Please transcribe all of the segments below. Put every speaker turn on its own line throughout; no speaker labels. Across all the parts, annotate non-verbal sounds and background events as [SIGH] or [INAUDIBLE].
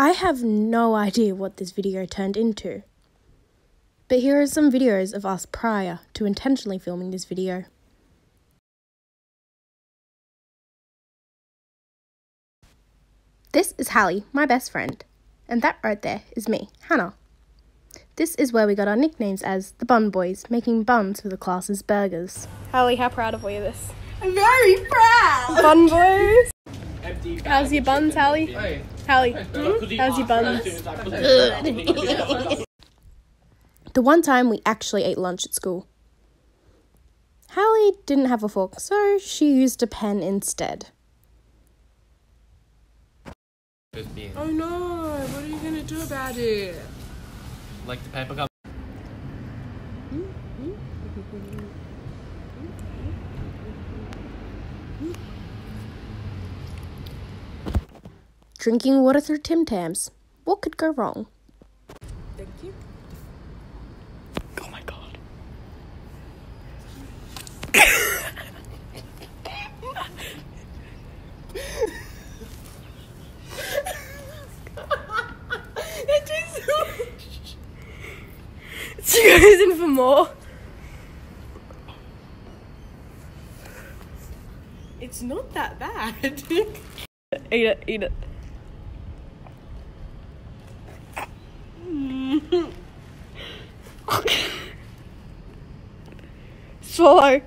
I have no idea what this video turned into. But here are some videos of us prior to intentionally filming this video. This is Halle, my best friend, and that right there is me, Hannah. This is where we got our nicknames as the Bun Boys, making buns for the class's burgers. Halle, how proud of you this?
I'm very proud.
Bun Boys! How's your buns, Halle? Halle, how's your buns? the one time we actually ate lunch at school. Halle didn't have a fork, so she used a pen instead.
Oh no! What are you gonna do about it?
Like the paper cup.
Drinking water through Tim Tams. What could go wrong?
Thank you.
Oh my god.
That tastes so much. She goes in for more. It's not that bad. [LAUGHS]
Eat it, eat it. Swallow.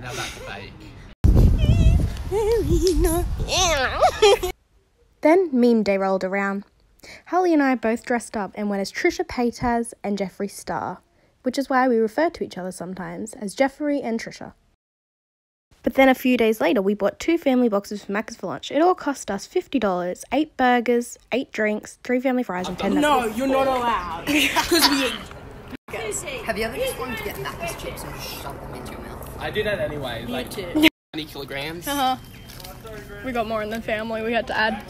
Now that's fake.
Then meme day rolled around. Holly and I both dressed up and went as Trisha Paytas and Jeffree Star, which is why we refer to each other sometimes as Jeffrey and Trisha. But then a few days later, we bought two family boxes for Macca's for lunch. It all cost us $50, eight burgers, eight drinks, three family fries, and 10
no,
nuggets.
you're not allowed. [LAUGHS] Because we
Have you ever just wanted to get Macca's chips and just shove them into your mouth?
I do that anyway.
Me
Like
too.
20 [LAUGHS] kilograms.
Uh-huh. We got more in the family, we had to add.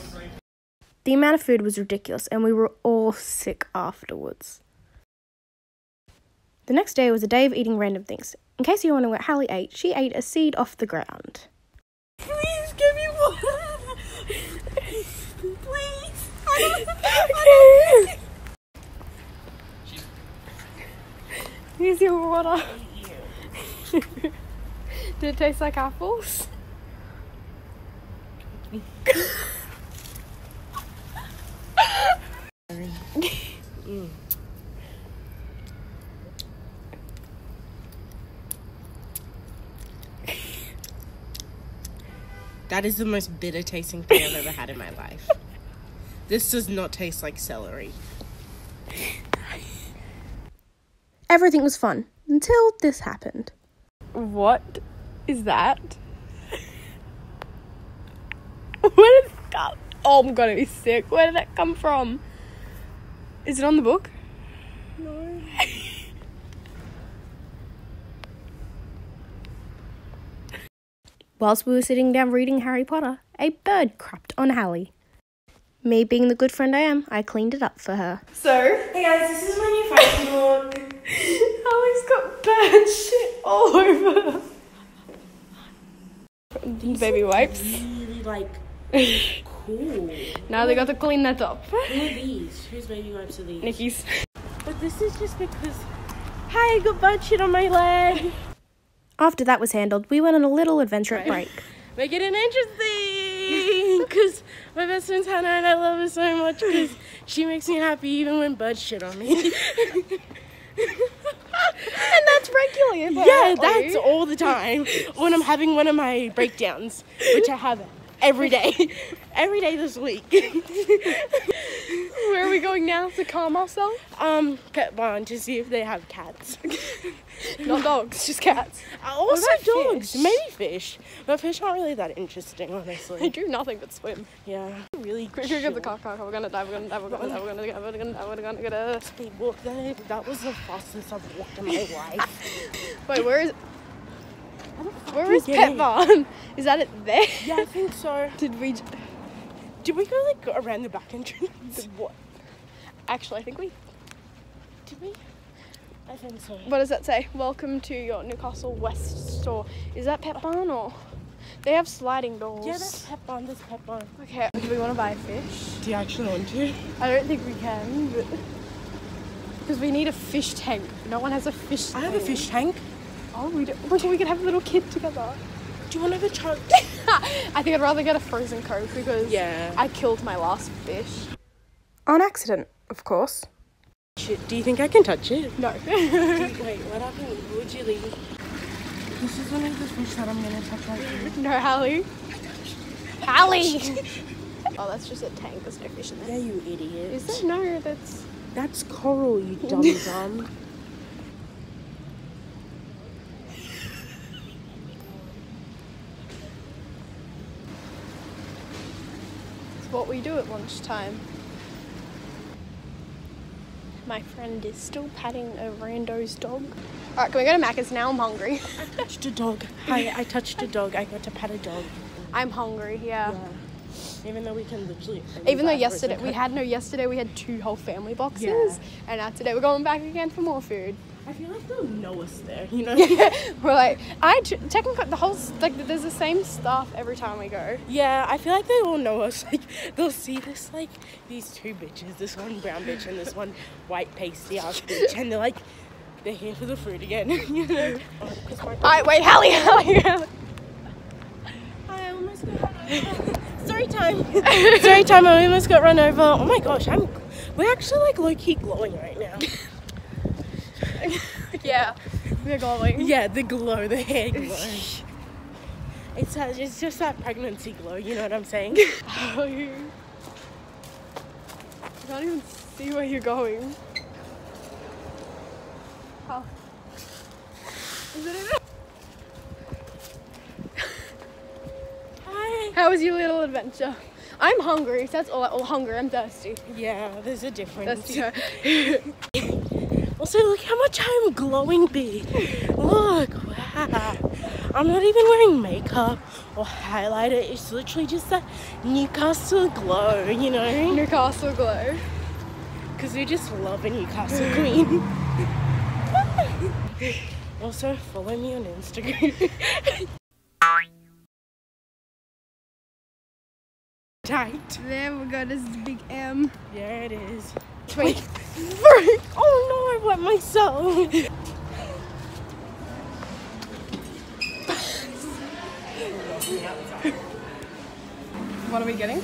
The amount of food was ridiculous, and we were all sick afterwards. The next day was a day of eating random things. In case you wonder what Halle ate, she ate a seed off the ground.
Please give me one. Please.
Okay. [LAUGHS] Here's your water. Did it taste like apples? [LAUGHS] Mm.
That is the most bitter tasting thing I've ever had in my life. This does not taste like celery.
Everything was fun until this happened.
What is that? [LAUGHS] Where did it come? Oh, I'm gonna be sick. Where did that come from? Is it on the book?
No. [LAUGHS]
Whilst we were sitting down reading Harry Potter, a bird crapped on Halle. Me being the good friend I am, I cleaned it up for her.
So,
Hey guys, this is my new fashion look. [LAUGHS]
Halle's got bird shit all over. Baby wipes.
Really like [LAUGHS] cool.
Now they got to clean that up.
Who are these? Whose baby wipes are these?
Nikki's.
But this is just because. Hi, I got bird shit on my leg. [LAUGHS]
After that was handled, we went on a little adventure at break. [LAUGHS]
Make it an interesting. [LAUGHS] Because my best friend's Hannah and I love her so much because she makes me happy even when bird shit on me. [LAUGHS]
And that's regular.
yeah, that's all the time when I'm having one of my breakdowns, which I have every day. [LAUGHS] Every day this week.
Where are we going now to calm ourselves?
um, pet barn to see if they have cats. [LAUGHS]
Not dogs, just cats.
Uh, Also dogs,
fish?
maybe fish, but fish aren't really that interesting, honestly. [LAUGHS]
They do nothing but swim.
Yeah, really.
Quick, quick, get the
chill.
car, car, car. We're gonna die, we're gonna die, we're gonna die, we're gonna die, we're gonna die, we're gonna die.
Hey, look, that, that was the fastest I've walked in my life.
Wait, where is Where
you
Pet? Barn? [LAUGHS] Is that it there?
yeah, I think so. [LAUGHS]
Did we?
Did we go like around the back entrance? [LAUGHS]
What? Actually, I think we.
Did we? I think so.
What does that say? Welcome to your Newcastle West store. Is that Pet Barn or? They have sliding doors.
Yeah, that's pep on. That's pep on.
Okay, do we want to buy a fish?
Do you actually want to?
I don't think we can, but. Because we need a fish tank. No one has a fish
I have a fish tank.
Oh, we do. [LAUGHS] We can, have a little kid together.
Do you want to have a chunk? [LAUGHS]
I think I'd rather get a frozen Coke because
Yeah.
I killed my last fish.
On accident, of course.
Do you think I can touch it?
No. [LAUGHS]
Wait, what happened? Would you leave? This is one of the fish that I'm gonna touch right here.
no, Halle. Halle! oh, that's just a tank. There's no fish in there.
Yeah, you idiot.
Is there? No, that's.
That's coral, you dumb dumb.
We do at lunchtime. My friend is still patting a rando's dog. Alright, can we go to Macca's now? I'm hungry.
I touched a dog. Hi, I touched a dog. I got to pet a dog.
I'm hungry, yeah.
Even though we can literally.
Even though yesterday we had no yesterday we had two whole family boxes,
Yeah.
and now today we're going back again for more food.
I feel like they'll know us there, you know? [LAUGHS]
We're like, I technically the whole like there's the same stuff every time we go.
Yeah, I feel like they all know us. [LAUGHS] Like they'll see this like these two bitches, this one brown bitch and this one white pasty ass bitch, and they're like, they're here for the food again. [LAUGHS] you know?
Alright, wait, Halle, Halle, Halle.
I almost got Story time. Story time. I almost got run over. Oh my gosh, I'm. We're actually like low key glowing right now. [LAUGHS]
yeah, we're going.
Yeah, the glow, the hair [LAUGHS] glow. It's uh, it's just that pregnancy glow. You know what I'm saying? [LAUGHS]
I can't even see where you're going. Oh. Is it in
Hi.
How was your little adventure? I'm hungry. so That's all. Oh, hungry. I'm thirsty.
Yeah, there's a difference.
Thirsty.
Also, look how much I'm glowing big. Look, wow. I'm not even wearing makeup or highlighter. It's literally just that Newcastle glow, you know?
Newcastle glow.
Because we just love a Newcastle queen. [LAUGHS] also, follow me on Instagram. [LAUGHS] Tight.
There we go. This is big M.
There it is.
Wait.
Freak! Oh no, I wet myself.
What are we getting?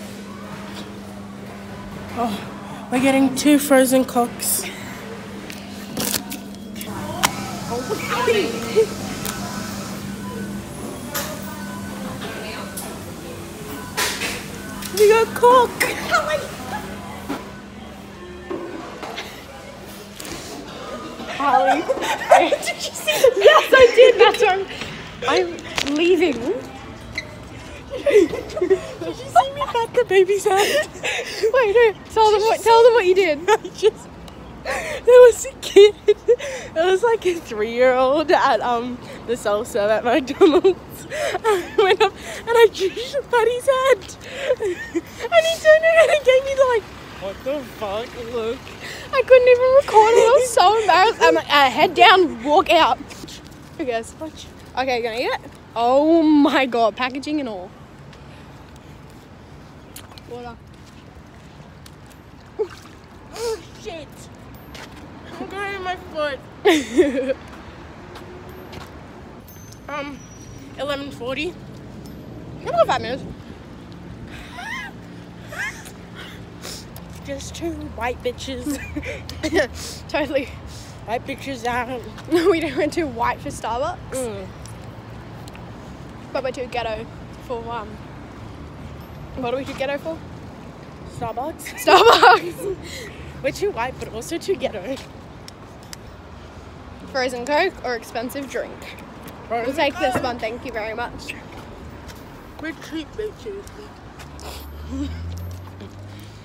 Oh, we're getting two frozen cocks. We got cock. [LAUGHS]
Oh Holly. [LAUGHS] did you see? Yes, I did. That's why I'm, I'm leaving.
Did you see me pat the baby's head?
Wait, no. Tell them what. Tell them what you did. [LAUGHS]
I just there was a kid. It was like a three-year-old at um the self-serve at McDonald's. [LAUGHS] I went up and I just pat his head, and he turned around and gave me the like, what the fuck look.
I couldn't even record it. I was so embarrassed. I'm like, uh, head down, walk out. Okay? Okay, gonna eat it? Oh my god, packaging and all. Water.
Oh shit! I'm going in my foot. [LAUGHS] um, eleven forty.
Come on, five minutes.
Just two white bitches. [LAUGHS] [LAUGHS]
totally.
white bitches out. [LAUGHS]
we don't went to white for Starbucks,
Mm.
but we're too ghetto for um. What are we too ghetto for?
Starbucks.
Starbucks.
We're too white, but also too ghetto.
Frozen Coke or expensive drink? We'll take this one, thank you very much.
We're cheap bitches.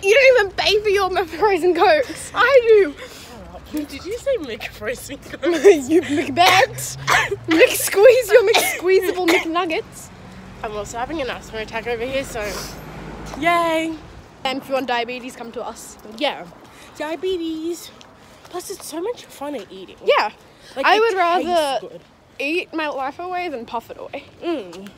You don't even pay for your frozen Cokes. I do.
Did you say McFrozen [LAUGHS]
do. you McBags. McSqueeze your McSqueezable McNuggets.
I'm also having an asthma attack over here, so yay.
And if you want diabetes, come to us.
Yeah. diabetes. Plus, it's so much fun at eating.
Yeah.
Like,
I would rather
good.
eat my life away than puff it away.
Mm.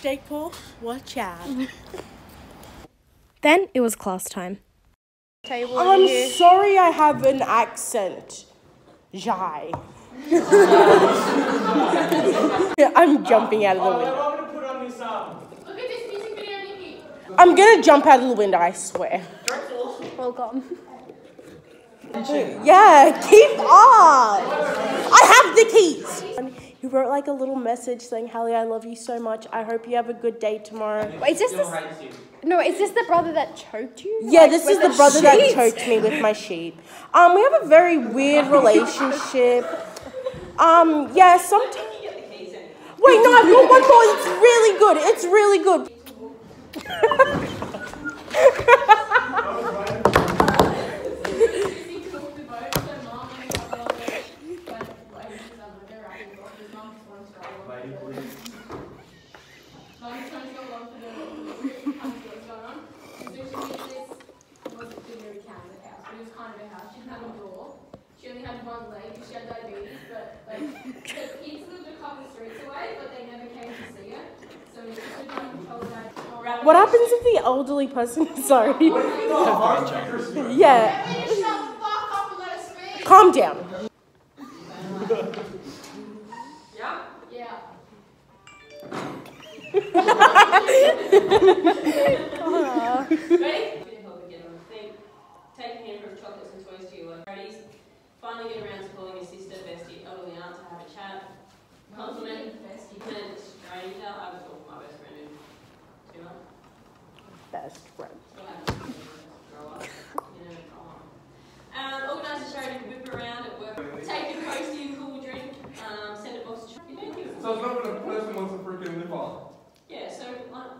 Steak Paul, watch out. [LAUGHS]
Then it was class time.
Table
I'm
here.
sorry I have an accent. Jai. [LAUGHS] I'm jumping out of the window. I'm gonna jump out of the window, I swear.
Welcome.
Yeah, keep up! I have the keys! He wrote like a little message saying, Halle, I love you so much. I hope you have a good day tomorrow.
Wait, is this the, no? Is this the brother that choked you?
Yeah,
Like,
this is the brother that choked me with my sheep. Um, we have a very weird [LAUGHS] relationship. Um, yeah, sometimes. Wait, no, I've got one more. It's really good. It's really good. [LAUGHS]
She only had one leg because she had diabetes, but like the kids lived a couple streets away, but they never came to see her. So we just trying to control that.
What happens if the person? [LAUGHS] Sorry. Yeah,
Shut the fuck up and let us speak.
calm down.
Yeah.
Ready? Bit of help again on the feet. Take a handful of chocolates and toys to your work buddies. Finally get around to calling your sister, bestie, elderly aunt to have a chat. Compliment, bestie, and stranger. I was talking to my best friend in two months.
Best friend.
Still haven't grow up. You know, go on. Um, organise a charity whip around at work. Take a coasty cool drink. Um, send a box of You don't think it's
So it's not when a person wants to freaking live on.
Yeah, so like.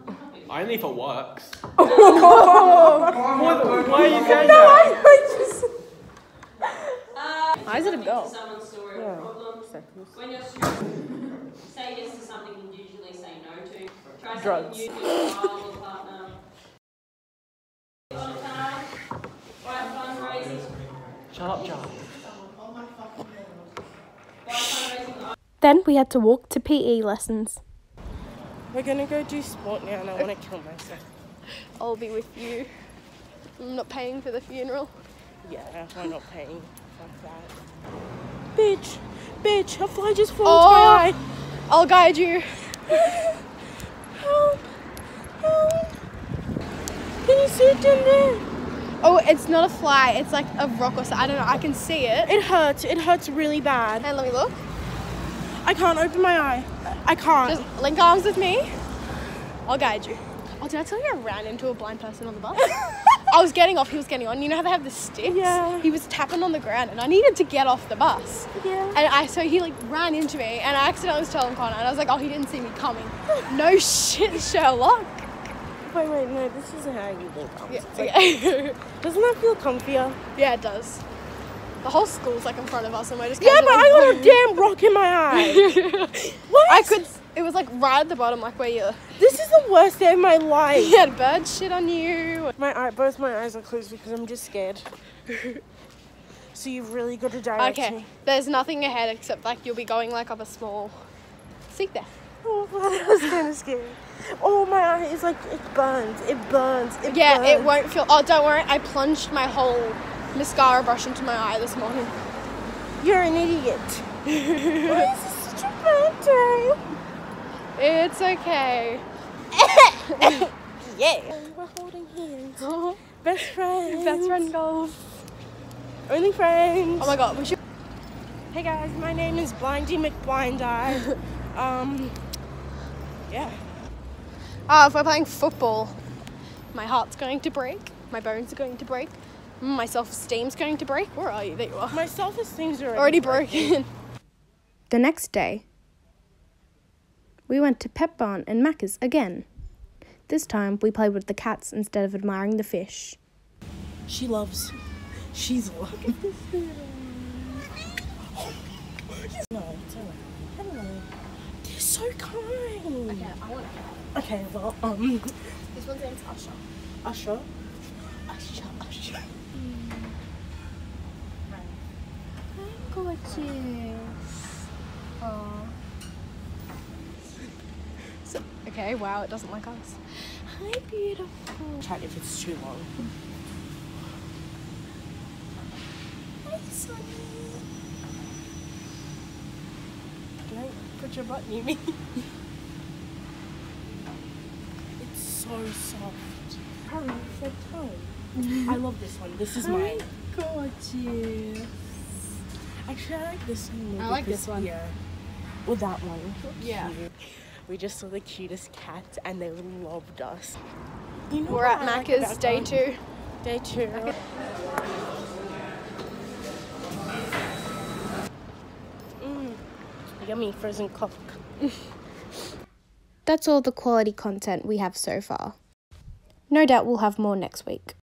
Only if it works. [LAUGHS]
Why, why are you saying [LAUGHS] that?
Uh,
Eyes at a go.
Someone's story or problem. When you're stressed, say yes to something you usually say no to. Try something
Drugs.
new
Shut up, John.
Then we had to walk to PE lessons.
We're gonna go do sport now, and I want to kill myself. [LAUGHS]
I'll be with you. I'm not paying for the funeral.
Yeah, I'm not paying. Fuck that. Bitch, bitch, a fly just flew
Oh.
into my oh, eye.
I'll guide you. [LAUGHS]
Help, help. Can you see it down there?
Oh, it's not a fly. It's like a rock or something. I don't know. I can see it.
It hurts. It hurts really bad.
And let me look.
I can't open my eye. I can't.
Just link arms with me. I'll guide you. Oh, did I tell you I ran into a blind person on the bus? [LAUGHS] I was getting off, he was getting on. You know how they have the sticks?
Yeah.
He was tapping on the ground and I needed to get off the bus.
Yeah.
And I so he like ran into me and I accidentally was telling Connor and I was like, oh, he didn't see me coming. no [LAUGHS] shit, Sherlock.
Wait, wait, no, this isn't how you think.
Yeah,
like- [LAUGHS] Doesn't that feel comfier?
yeah, it does. The whole school's like in front of us and we're just
Yeah, but
like,
I got a damn rock in my eye. [LAUGHS] what?
I could. It was like right at the bottom, like where you.
This is the worst day of my life. [LAUGHS]
You had bird shit on you.
My eye, both my eyes are closed because I'm just scared. so you've really got to direct
Okay,
me.
there's nothing ahead except like you'll be going like up a small. Seat there.
Oh, that was kind of scary. Oh, my eye is like it burns. It burns. It
Yeah,
burns.
it won't feel. Oh, don't worry. I plunged my whole mascara brush into my eye this morning.
You're an idiot. [LAUGHS] Why is this such a bad day?
It's okay. [LAUGHS]
Yeah. We're holding hands. [LAUGHS] Best friends.
Best friend goals.
Only friends.
Oh my god, we should.
Hey guys, my name is Blindy McBlindeye. um, yeah.
Ah, if we're playing football, my heart's going to break. My bones are going to break. My self-esteem's going to break. Where are you? There you are.
My self-esteem's already,
Already broken.
The next day, we went to Pet Barn and Macca's again. This time, we played with the cats instead of admiring the fish.
She loves. She's loving. [LAUGHS] no, it's alright. Hello. They're so kind.
I want
Okay, well, um,
This one's name's Usher.
Usher. Usher, Usher.
Gorgeous. Oh. So, okay, wow, it doesn't like us. Hi, beautiful.
Chat if it's too long.
Hi, Sonny.
Don't put your butt near me. [LAUGHS] it's so soft. Time. [LAUGHS] I love this one. This is mine.
Gorgeous.
Actually, I like this one.
I like this one.
Yeah. Well, that one.
Yeah.
We just saw the cutest cats and they loved us. You know
We're at
I
Macca's
about
day two.
Day two. Mm, yummy frozen cock. [LAUGHS]
That's all the quality content we have so far. No doubt we'll have more next week.